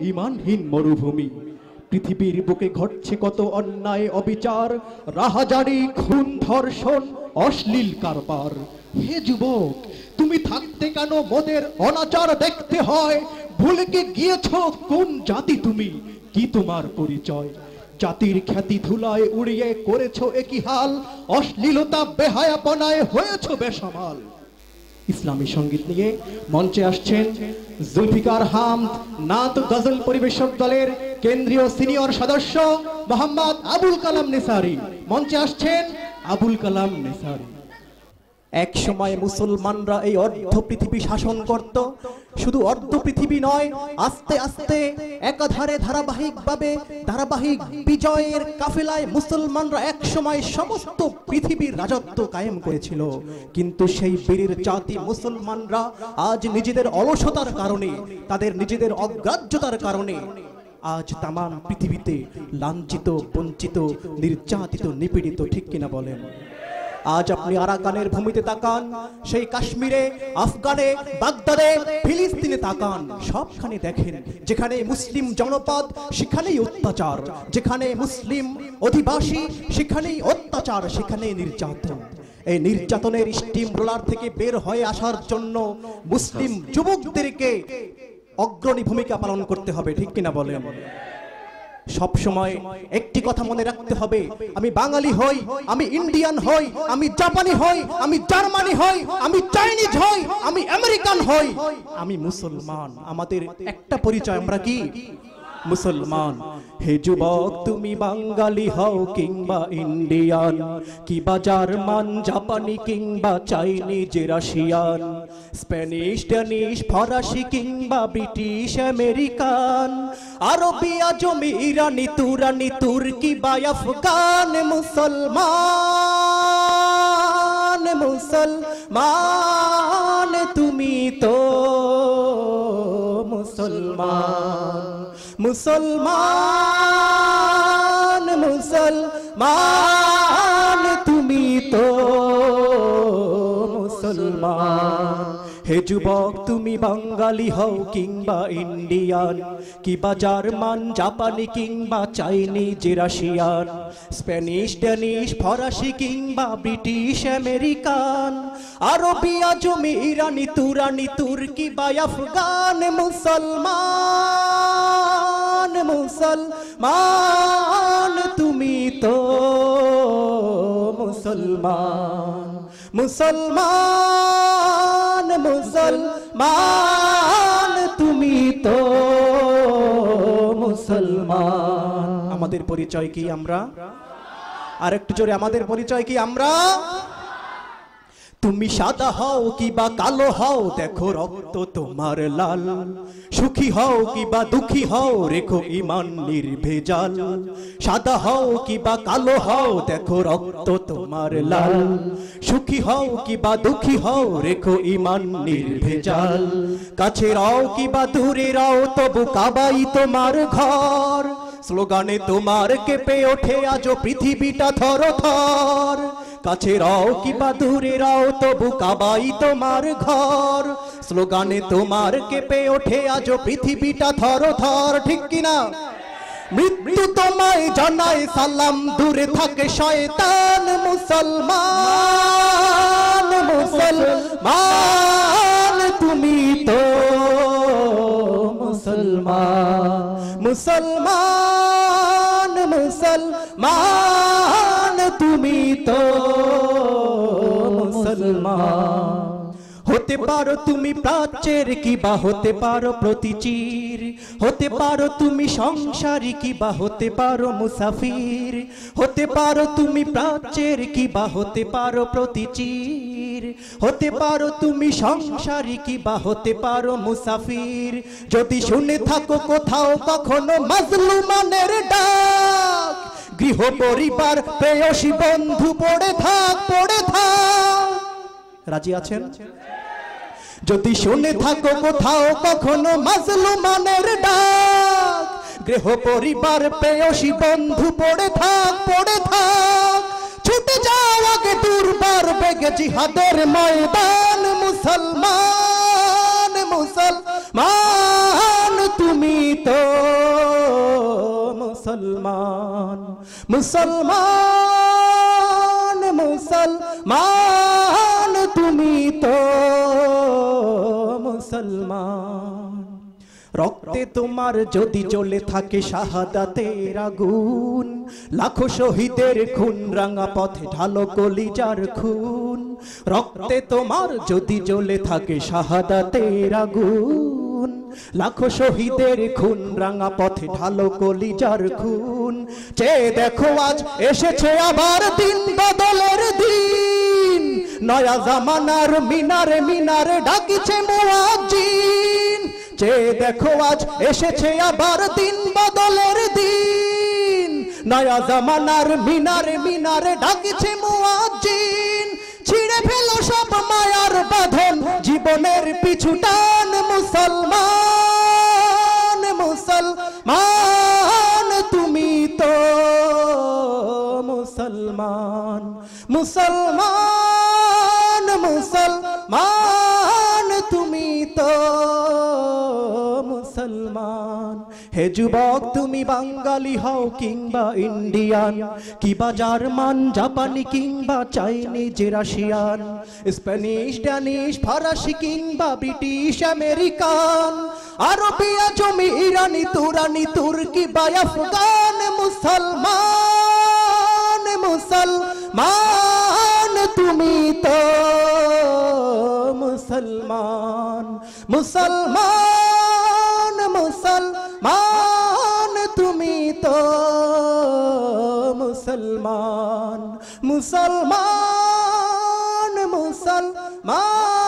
ইমানহীন মরুভূমি। পৃথিবীর বুকে ঘটছে কত অন্যায় অবিচার। রাহাজারি খুন, ধর্ষণ, অশ্লীল কারবার। হে যুবক, তুমি থাকতে কেন মোদের অনাচার দেখতে হয়? ভুলে কি গিয়েছ? কোন জাতি তুমি? কি তোমার পরিচয়? জাতির খ্যাতি ধুলায় উড়িয়ে করেছ একই হাল। অশ্লীলতা বেহায়াপনায় হয়েছ বেসামাল। ইসলামী সংগীত নিয়ে মঞ্চে আসছেন জুলফিকার হামদ, নাত গজল পরিবেশক দলের কেন্দ্রীয় সিনিয়র সদস্য মোহাম্মদ আবুল কালাম নেসারি। মঞ্চে আসছেন আবুল কালাম নেসারি। এক সময় মুসলমানরা এই অর্ধ পৃথিবী শাসন করত শুধু অর্ধ পৃথিবী নয়, আস্তে আস্তে একাধারে ধারাবাহিকভাবে ধারাবাহিক বিজয়ের কাফেলায় মুসলমানরা এক সময় সমস্ত পৃথিবীর রাজত্ব কায়েম করেছিল। কিন্তু সেই বীরের জাতি মুসলমানরা আজ নিজেদের অলসতার কারণে, তাদের নিজেদের অগ্রাহ্যতার কারণে আজ তামাম পৃথিবীতে লাঞ্ছিত, বঞ্চিত, নির্যাতিত, নিপীড়িত, ঠিক কিনা বলেন? আজ আপনি আরাকানের ভূমিতে তাকান। সেই কাশ্মীরে, আফগানে, বাগদাদে, ফিলিস্তিনে তাকান। সবখানে দেখেন, যেখানে মুসলিম জনপদ, সেখানেই অত্যাচার। যেখানে মুসলিম অধিবাসী, সেখানেই অত্যাচার, সেখানে নির্যাতন। এই নির্যাতনের স্টিম রোলার থেকে বের হয়ে আসার জন্য মুসলিম যুবকদেরকে অগ্রণী ভূমিকা পালন করতে হবে, ঠিক কিনা বলেন? সব সময় একটি কথা মনে রাখতে হবে। আমি বাঙালি হই, আমি ইন্ডিয়ান হই, আমি জাপানি হই, আমি জার্মানি হই, আমি চাইনিজ হই, আমি আমেরিকান হই। আমি মুসলমান। আমাদের একটা পরিচয় আমরা কি? মুসলমান, হে যুবক, তুমি বাঙালি হও কিংবা ইন্ডিয়ান কিবা জার্মান, জাপানি কিংবা চাইনিজ, রাশিয়ান, স্প্যানিশ, ড্যানিশ, ফরাসি কিংবা ব্রিটিশ, আমেরিকান আরবিয়া জমি ইরানি, তুরানি, তুর্কি বা আফগান, মুসলমান মুসলমান, তুমি তো মুসলমান। মুসলমান মুসলমান, তুমি তো মুসলমান। হে যুবক, তুমি বাঙালি হও কিংবা ইন্ডিয়ান কিবা জার্মান, জাপানি কিংবা চাইনিজ, রাশিয়ান, স্প্যানিশ, ড্যানিশ, ফরাসি কিংবা ব্রিটিশ, আমেরিকান আরবিয়া জমি ইরানি, তুরানি, তুর্কি বা আফগান, মুসলমান। মুসলমান, তুমি তো মুসলমান। মুসলমান মুসলমান, তুমি তো মুসলমান। আমাদের পরিচয় কি আমরা? আর একটু জোরে, আমাদের পরিচয় কি আমরা? তুমি সাদা হও কিবা কালো হও, দেখো রক্ত তোমার লাল। সুখী হও কিবা দুঃখী হও, রেখো ইমান নির্ভেজাল। সাদা হও কিবা কালো হও, দেখো রক্ত তোমার লাল। সুখী হও কিবা দুঃখী হও, রেখো ইমান নির্ভেজাল। কাছে রাও কিবা দূরে রাও, তবু কাবাই তোমার ঘর। স্লোগানে তোমার কেঁপে ওঠে আজও পৃথিবীটা থর থর কাছে রাও, কিবা দূরে রাও, তবু কাবাই তোমার ঘর। স্লোগানে তোমার কেঁপে ওঠে আজও পৃথিবীটা থর থর, ঠিক কিনা? মৃত্যু তোমায় জানাই সালাম, দূরে থাকে শয়তান, মুসলমান মুসলমান, তুমি তো মুসলমান মুসলমান মুসলমান। তুমি তো মুসলমান। হতে পারো তুমি প্রাচ্যের কিবা, হতে পারো প্রতিচির। হতে পারো তুমি সংসারী কিবা, হতে পারো মুসাফির। হতে পারো তুমি প্রাচ্যের কিবা, হতে পারো প্রতিচির। হতে পারো তুমি সংসারী কিবা, হতে পারো মুসাফির। যদি শুনে থাকো কোথাও কখনো মাজলুমানের ডাক গৃহ পরিবার, প্রেয়সী বন্ধু, পড়ে থাক পড়ে থাক। রাজি আছেন? যদি শুনে থাকো কোথাও কখনো মাজলুমানের ডাক, গৃহ পরিবার, প্রেয়সী বন্ধু, পড়ে থাক পড়ে থাক। ছুটে যাও আগে দুর্বার বেগে জিহাদের ময়দান, মুসলমান মুসলমান, তুমি তো মুসলমান মুসলমান মুসলমান, তুমি তো মুসলমান। রক্তে তোমার যদি চলে থাকে শাহাদাতের আগুন, লাখো শহীদের খুন রাঙা পথে ঢালো কলিজার খুন। রক্তে তোমার যদি চলে থাকে শাহাদাতের আগুন লাখো শহীদের খুন, রাঙা পথে ঢালো কলিজার খুন। চে দেখো আজ এসেছে আবার দিন বদলের দিন। নয়া জামানার মিনারে মিনারে ডাকিছে মুয়াজ্জিন। যে দেখো আজ এসেছে আবার দিন বদলের দিন। নয়া জামানার মিনারে মিনারে ডাকিছে মুয়াজ্জিন। ছিঁড়ে ফেলো সব মায়ার বাঁধন, জীবনের পিছু টান মুসলমান মুসলমান মুসলমান, তুমি তো মুসলমান। হে যুবক, তুমি বাঙালি হও কিংবা ইন্ডিয়ান কিবা জার্মান, জাপানি কিংবা চাইনিজ, রাশিয়ান, স্প্যানিশ, ড্যানিশ, ফরাসি কিংবা ব্রিটিশ, আমেরিকান আরবিয়া জমি ইরানি, তুরানি, তুর্কি বা আফগান, মুসলমান। মুসলমান তুমি তো মুসলমান। মুসলমান মুসলমান তুমি তো মুসলমান। মুসলমান মুসলমান